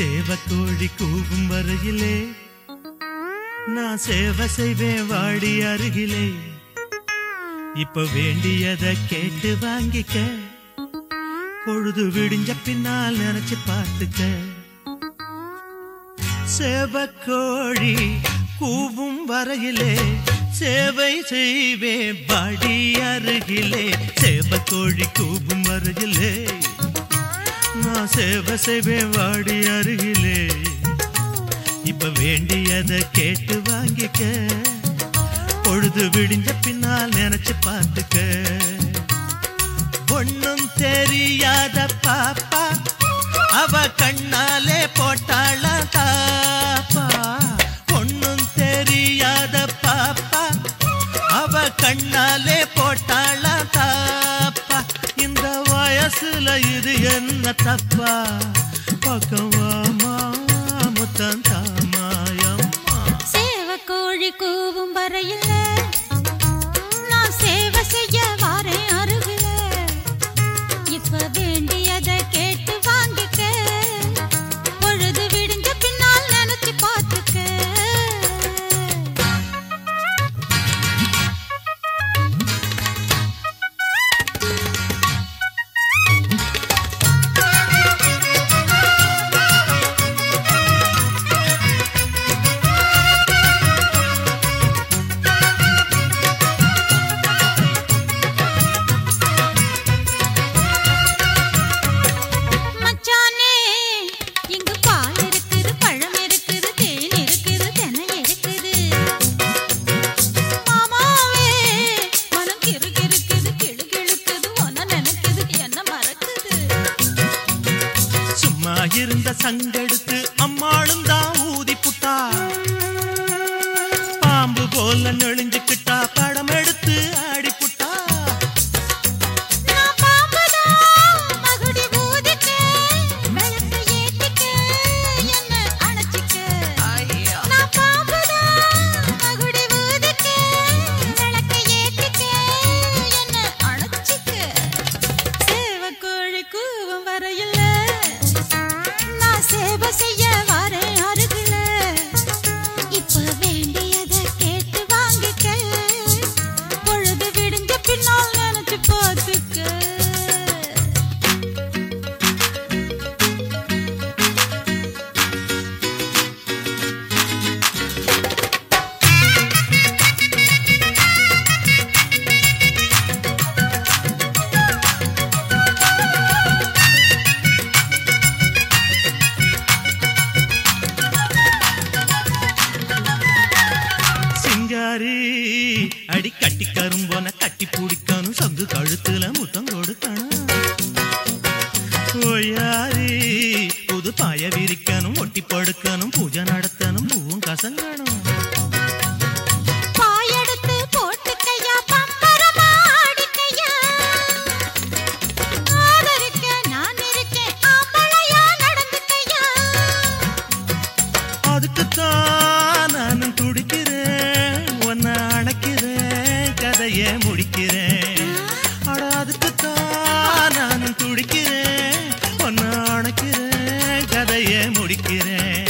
சேவக்கோழி கூவும் வரையிலே நான் சேவை செய்வேன் வாடி அருகிலே. இப்ப வேண்டியத கேட்டு வாங்கிக்க பொழுது விடிஞ்ச பின்னால் நினைச்சு பார்த்துக்க. சேவக்கோழி கூவும் வரையிலே சேவை செய்வே பாடி அருகிலே. சேவக்கோழி கூவும் வரையிலே. நான் சேவை செய்வேன் வாடி அருகிலே. இப்ப வேண்டியதை கேட்டு வாங்கிக்க. பொழுது விடிஞ்ச பின்னால் நினைச்சு பார்த்துக்க. ஒன்னும் தெரியாத பாப்பா அவ கண்ணாலே போட்டாள தாப்பா. ஒன்னும் தெரியாத பாப்பா அவ கண்ணாலே என்ன தப்பா? பக்கவாமா முத்தம் சேவ கோழி கூவும் வரையில் சும்மா இருந்த சங்கெடுத்து அம்மாளும் தான் ஊதி புட்டா பாம்பு போல நெளிஞ்சுக்கிட்டா பட கழுத்துல முத்தம் கொடுக்கணும் ஓயாரி புது பாய விரிக்கணும் ஒட்டி படுக்கணும் பூஜை நடத்தணும் பூவும் கசங்கணும். அதுக்குத்தான் நானும் துடிக்கிறேன் உன்னை அணைக்கிறேன் கதையை முடிக்கிறேன். கதைய முடிக்கிறேன்.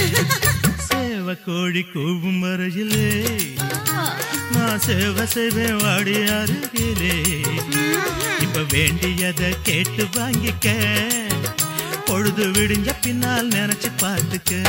சேவ கோழி கூவும் வரையிலே நான் சேவை செய்வேன் வாடி அருகிலே. இப்ப வேண்டியதை கேட்டு வாங்கிக்க பொழுது விடிஞ்ச பின்னால் நினைச்சு பார்த்துக்க.